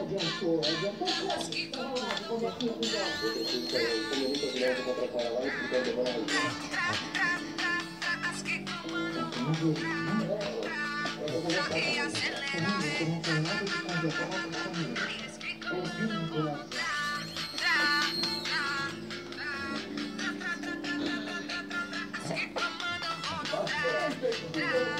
Adiantou, adiantou. Como preciso que eu, como eu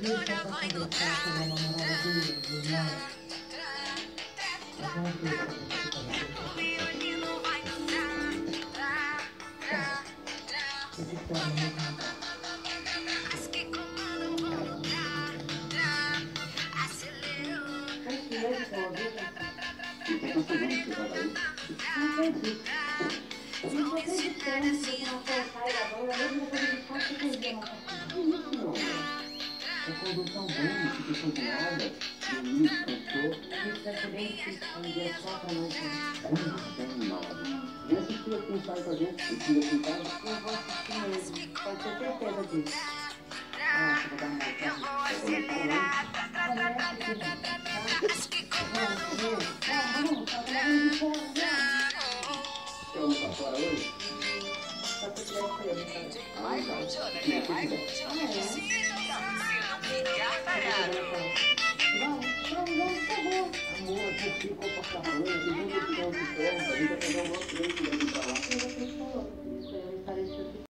Regina hoje. Ele já está conversando com a namorada dele, Juliana. Eu sei que você está Eles estão no mesmo lugar. Mas que é de boa, viu, gente? E tá conseguindo chegar aí. Não. Eu não tô acreditando que uma coisa agora, mesmo depois de a condução dele, que ficou de nada, o Luiz cantou, Isso vai ser bem difícil um dia só pra nós. muito bem mal. E assistir aqui em casa com a gente, e tira casa. Eu vou assistir mesmo, pode ter certeza disso. Ah, vou dar uma olhada. Conhece, gente, tá? Vamos, viu? Vamos, tá de fora, já. Quer almoçar fora hoje? Só que eu tiver cedo, tá? Ah, tá. Tira aqui Ah, é? Vamos, vamos, vamos, por favor. Amor, falando, tem muito tempo de perto, a fazer um outro